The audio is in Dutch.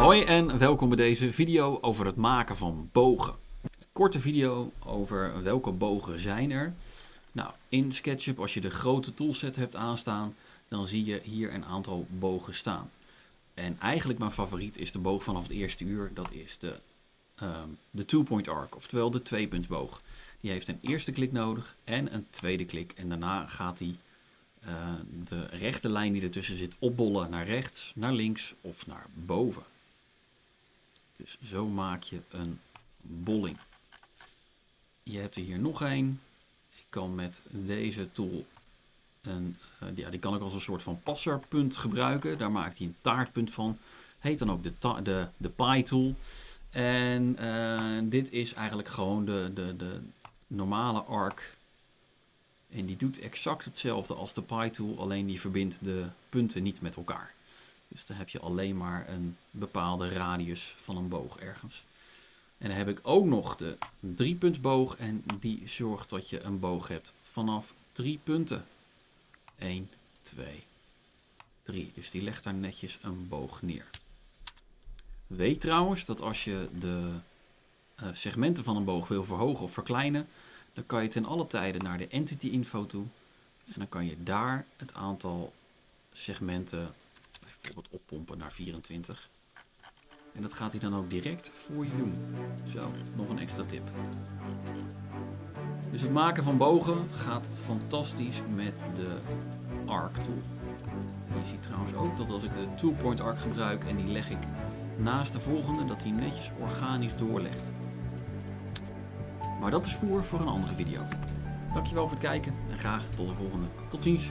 Hoi en welkom bij deze video over het maken van bogen. Korte video over welke bogen zijn er. Nou, in SketchUp als je de grote toolset hebt aanstaan, dan zie je hier een aantal bogen staan. En eigenlijk mijn favoriet is de boog vanaf het eerste uur. Dat is de, ehm, de two-point arc, oftewel de tweepuntsboog. Die heeft een eerste klik nodig en een tweede klik. En daarna gaat hij uh, de rechte lijn die ertussen zit opbollen naar rechts, naar links of naar boven. Dus zo maak je een bolling. Je hebt er hier nog een. Ik kan met deze tool een, uh, ja, die kan ik als een soort van passerpunt gebruiken. Daar maakt hij een taartpunt van. Heet dan ook de, de, de pie tool. En uh, dit is eigenlijk gewoon de, de, de normale arc. En die doet exact hetzelfde als de pie tool, alleen die verbindt de punten niet met elkaar. Dus dan heb je alleen maar een bepaalde radius van een boog ergens. En dan heb ik ook nog de driepuntsboog en die zorgt dat je een boog hebt vanaf drie punten. 1, 2, 3. Dus die legt daar netjes een boog neer. Weet trouwens dat als je de uh, segmenten van een boog wil verhogen of verkleinen, dan kan je ten alle tijden naar de Entity Info toe. En dan kan je daar het aantal segmenten bijvoorbeeld oppompen naar 24. En dat gaat hij dan ook direct voor je doen. Zo, nog een extra tip. Dus het maken van bogen gaat fantastisch met de arc tool. Je ziet trouwens ook dat als ik de two point arc gebruik en die leg ik naast de volgende, dat hij netjes organisch doorlegt. Maar dat is voor voor een andere video. Dankjewel voor het kijken en graag tot de volgende. Tot ziens!